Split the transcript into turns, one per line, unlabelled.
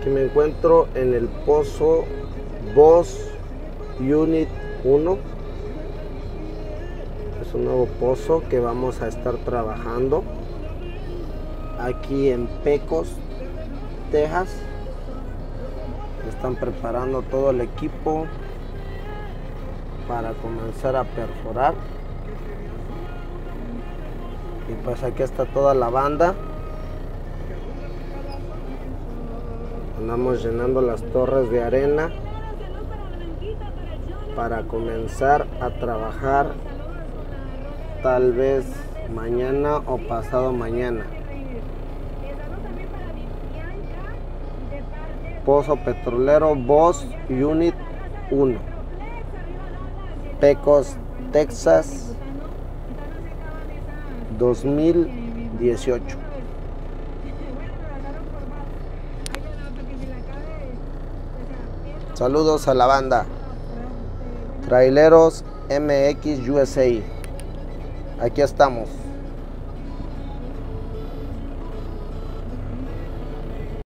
Aquí me encuentro en el pozo Boss Unit 1. Es un nuevo pozo que vamos a estar trabajando aquí en Pecos, Texas. Están preparando todo el equipo para comenzar a perforar. Y pues aquí está toda la banda. Andamos llenando las torres de arena para comenzar a trabajar tal vez mañana o pasado mañana. Pozo Petrolero Boss Unit 1. Pecos, Texas 2018. Saludos a la banda. Traileros MX USA. Aquí estamos.